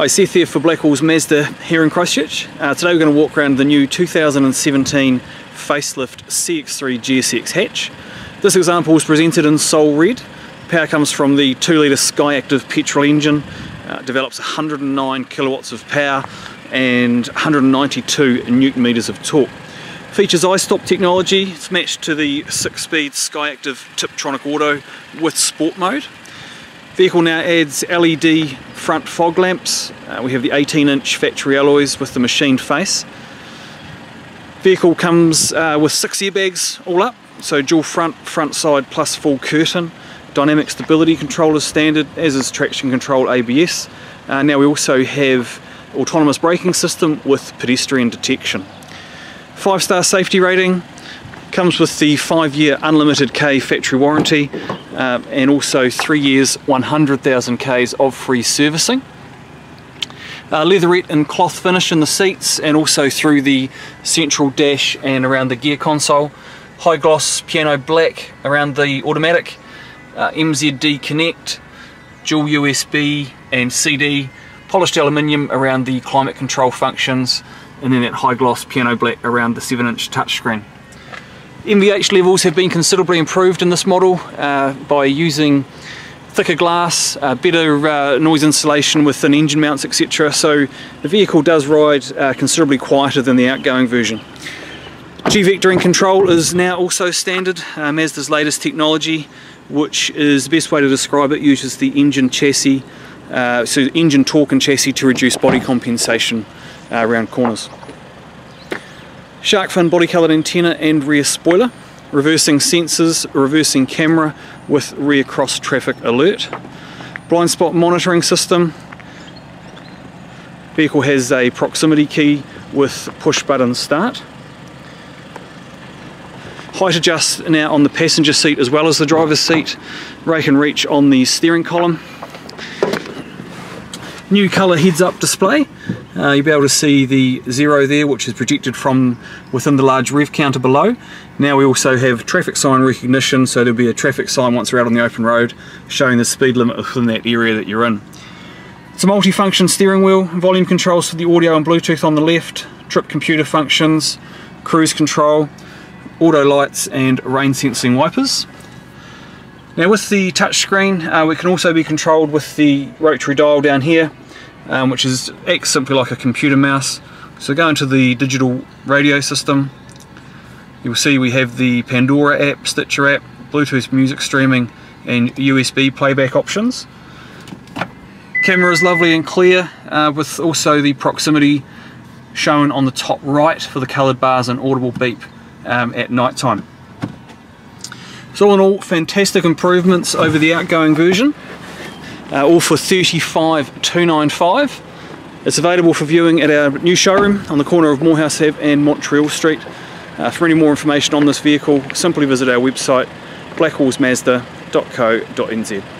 Hi, Seth here for Blackwell's Mazda here in Christchurch. Uh, today we're going to walk around the new 2017 facelift CX-3 GSX hatch. This example was presented in Soul Red. Power comes from the 2 litre Skyactiv petrol engine, uh, develops 109 kilowatts of power and 192 newton meters of torque. Features iStop technology, it's matched to the 6-speed Skyactiv Tiptronic Auto with sport mode. Vehicle now adds LED front fog lamps. Uh, we have the 18 inch factory alloys with the machined face. Vehicle comes uh, with six airbags all up, so dual front, front side plus full curtain. Dynamic stability control is standard, as is traction control ABS. Uh, now we also have autonomous braking system with pedestrian detection. Five star safety rating, Comes with the five year unlimited K factory warranty uh, and also three years 100,000 Ks of free servicing. Uh, leatherette and cloth finish in the seats and also through the central dash and around the gear console. High gloss piano black around the automatic. Uh, MZD connect, dual USB and CD, polished aluminium around the climate control functions and then that high gloss piano black around the 7 inch touchscreen. NVH levels have been considerably improved in this model uh, by using thicker glass, uh, better uh, noise insulation within engine mounts etc. So the vehicle does ride uh, considerably quieter than the outgoing version. G-vectoring control is now also standard, uh, Mazda's latest technology which is the best way to describe it uses the engine chassis, uh, so engine torque and chassis to reduce body compensation around corners. Shark fin body coloured antenna and rear spoiler, reversing sensors, reversing camera with rear cross traffic alert, blind spot monitoring system, vehicle has a proximity key with push button start, height adjust now on the passenger seat as well as the driver's seat, rake and reach on the steering column, new colour heads up display uh, you'll be able to see the zero there which is projected from within the large rev counter below. Now we also have traffic sign recognition so there'll be a traffic sign once we're out on the open road showing the speed limit within that area that you're in. It's a multi-function steering wheel, volume controls for the audio and Bluetooth on the left, trip computer functions, cruise control, auto lights and rain sensing wipers. Now with the touchscreen uh, we can also be controlled with the rotary dial down here um, which is acts simply like a computer mouse. So go into the digital radio system. You'll see we have the Pandora app, Stitcher app, Bluetooth music streaming and USB playback options. Camera is lovely and clear uh, with also the proximity shown on the top right for the coloured bars and audible beep um, at night time. So all in all, fantastic improvements over the outgoing version uh, all for 35295 It's available for viewing at our new showroom on the corner of Moorhouse Ave and Montreal Street. Uh, for any more information on this vehicle, simply visit our website blackwellsmazda.co.nz.